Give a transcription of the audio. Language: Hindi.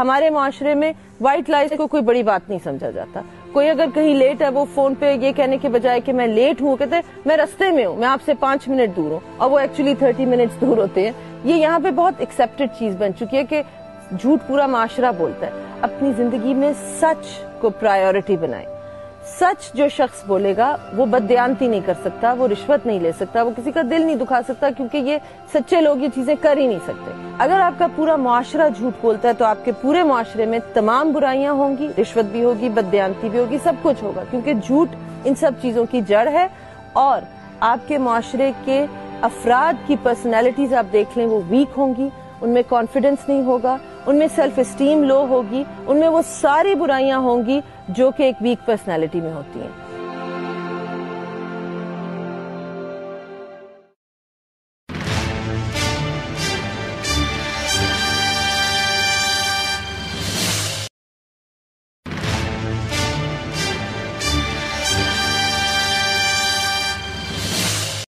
हमारे माशरे में व्हाइट लाइट को कोई बड़ी बात नहीं समझा जाता। कोई अगर कहीं लेट है, वो फ़ोन पे ये कहने के बजाय कि मैं लेट हूँ, कहते मैं रस्ते में हूँ, मैं आपसे पाँच मिनट दूर हूँ। और वो एक्चुअली थर्टी मिनट्स दूर होते हैं। ये यहाँ पे बहुत एक्सेप्टेड चीज़ बन चुकी है कि झूठ पूरा माशरा बोलता है। अपनी ज़िंदगी में सच को प्रायोरिटी बनाए। सच जो शख्स बोलेगा, वो बदयांती नहीं कर सकता, वो रिश्वत नहीं ले सकता, वो किसी का दिल नहीं दुखा सकता, क्योंकि ये सच्चे लोग ये चीज़ें कर ही नहीं सकते। अगर आपका पूरा मुआशरा झूठ बोलता है तो आपके पूरे मुआशरे में तमाम बुराइयाँ होंगी, रिश्वत भी होगी बदयांती भी होगी, सब कुछ होगा, क्योंकि झूठ इन सब चीज़ों की जड़ है। और आपके मुआशरे के अफराद की पर्सनैलिटीज आप देख लें, वो वीक होंगी, उनमें कॉन्फिडेंस नहीं होगा, उनमें सेल्फ स्टीम लो होगी, उनमें वो सारी बुराइयाँ होंगी, जो कि एक वीक पर्सनैलिटी में होती हैं।